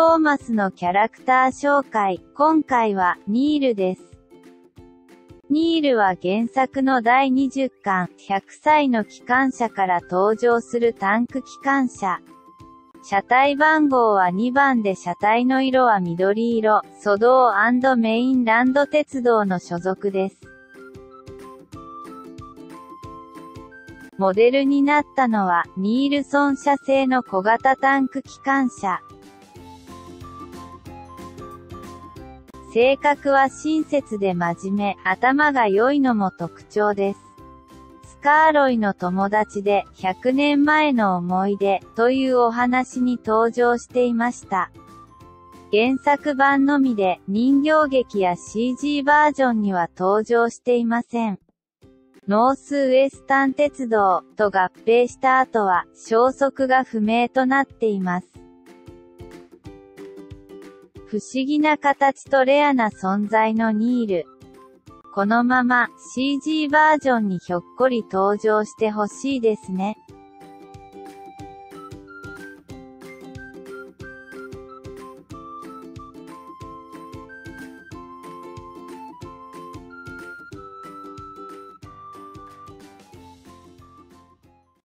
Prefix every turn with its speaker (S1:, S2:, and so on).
S1: トーマスのキャラクター紹介。今回は、ニールです。ニールは原作の第20巻、100歳の機関車から登場するタンク機関車。車体番号は2番で車体の色は緑色、ソドーメインランド鉄道の所属です。モデルになったのは、ニールソン社製の小型タンク機関車。性格は親切で真面目、頭が良いのも特徴です。スカーロイの友達で、100年前の思い出、というお話に登場していました。原作版のみで、人形劇や CG バージョンには登場していません。ノースウエスタン鉄道と合併した後は消息が不明となっています。不思議な形とレアな存在のニール。このまま CG バージョンにひょっこり登場してほしいですね。